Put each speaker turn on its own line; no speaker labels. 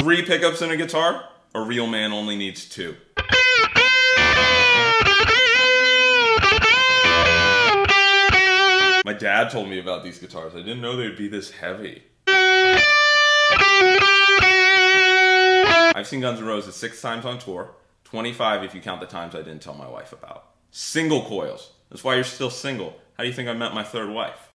Three pickups in a guitar? A real man only needs two. My dad told me about these guitars. I didn't know they'd be this heavy. I've seen Guns N' Roses six times on tour, 25 if you count the times I didn't tell my wife about. Single coils. That's why you're still single. How do you think I met my third wife?